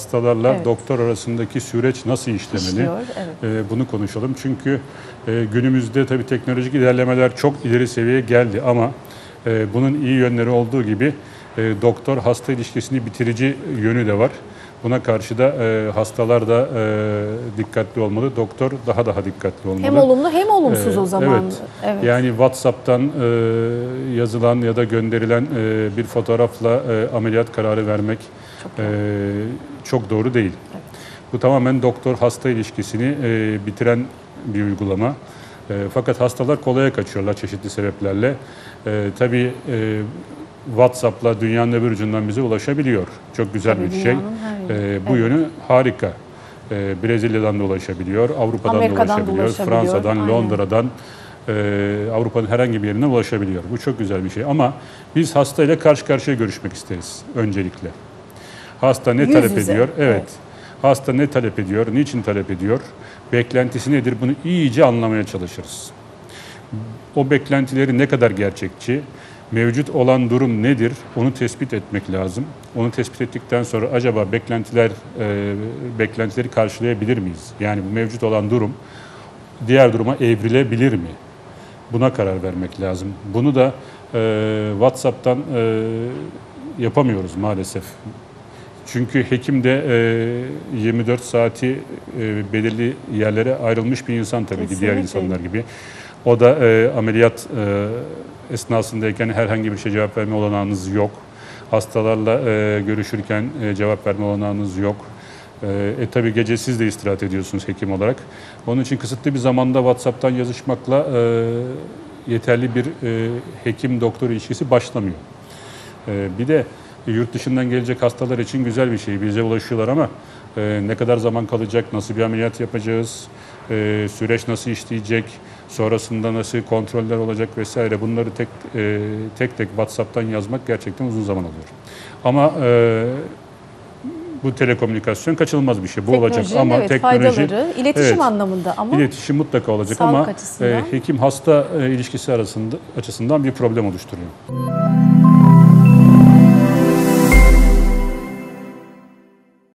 hastalarla Evet. doktor arasındaki süreç nasıl işlemeli? İşliyor, evet. E, bunu konuşalım. Çünkü e, günümüzde tabii teknolojik ilerlemeler çok ileri seviyeye geldi ama e, bunun iyi yönleri olduğu gibi e, doktor hasta ilişkisini bitirici yönü de var. Buna karşı da e, hastalar da e, dikkatli olmalı. Doktor daha daha dikkatli olmalı. Hem olumlu hem olumsuz Ee, o zaman. Evet. Evet. Yani WhatsApp'tan e, yazılan ya da gönderilen e, bir fotoğrafla e, ameliyat kararı vermek Çok e, çok doğru değil. Bu tamamen doktor-hasta ilişkisini e, bitiren bir uygulama. E, fakat hastalar kolaya kaçıyorlar çeşitli sebeplerle. E, tabii e, WhatsApp'la dünyanın öbür ucundan bize ulaşabiliyor. Çok güzel Tabii bir şey. E, bu yönü harika. E, Brezilya'dan da ulaşabiliyor, Avrupa'dan Amerika'dan da ulaşabiliyor, ulaşabiliyor, Fransa'dan, aynen. Londra'dan, e, Avrupa'nın herhangi bir yerine ulaşabiliyor. Bu çok güzel bir şey. Ama biz hastayla karşı karşıya görüşmek isteriz öncelikle. Hasta ne Yüz talep yüze, ediyor? Evet. evet. Hasta ne talep ediyor? Niçin talep ediyor? Beklentisi nedir? Bunu iyice anlamaya çalışırız. O beklentileri ne kadar gerçekçi? Mevcut olan durum nedir? Onu tespit etmek lazım. Onu tespit ettikten sonra acaba beklentiler e, beklentileri karşılayabilir miyiz? Yani bu mevcut olan durum diğer duruma evrilebilir mi? Buna karar vermek lazım. Bunu da e, WhatsApp'tan e, yapamıyoruz maalesef. Çünkü hekim de e, 24 saati e, belirli yerlere ayrılmış bir insan tabii ki diğer Kesinlikle. insanlar gibi. O da e, ameliyat e, esnasındayken herhangi bir şey cevap verme olanağınız yok. Hastalarla e, görüşürken e, cevap verme olanağınız yok. E, e tabii gece siz de istirahat ediyorsunuz hekim olarak. Onun için kısıtlı bir zamanda WhatsApp'tan yazışmakla e, yeterli bir e, hekim-doktor ilişkisi başlamıyor. Ee, Bir de yurt dışından gelecek hastalar için güzel bir şey. Bize ulaşıyorlar ama e, ne kadar zaman kalacak, nasıl bir ameliyat yapacağız, e, süreç nasıl işleyecek, sonrasında nasıl kontroller olacak vesaire bunları tek e, tek tek WhatsApp'tan yazmak gerçekten uzun zaman alıyor. Ama e, bu telekomünikasyon kaçınılmaz bir şey. Bu olacak ama evet, teknoloji faydaları, iletişim Evet. anlamında ama iletişim mutlaka olacak Sağlık ama açısından. e, hekim hasta e, ilişkisi arasında açısından bir problem oluşturuyor.